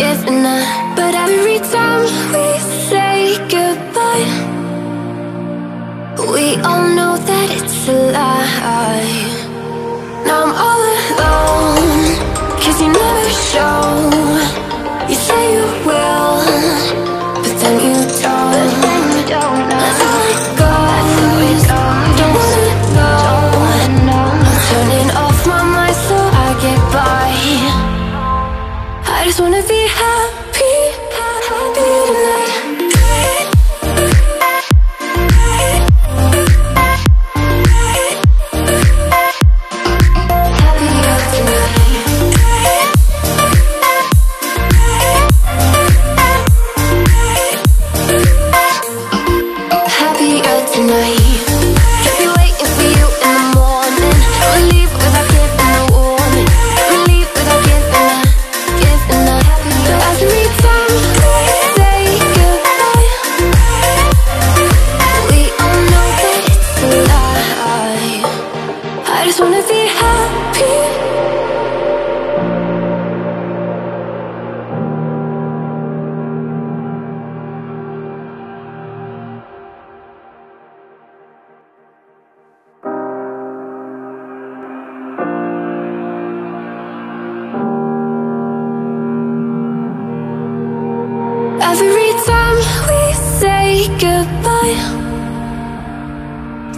But every time we say goodbye, we all know that it's a lie. Now I'm all happy say goodbye,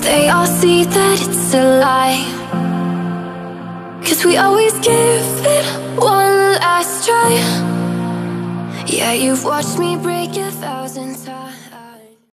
they all see that it's a lie. Cause we always give it one last try. Yeah, you've watched me break a thousand times.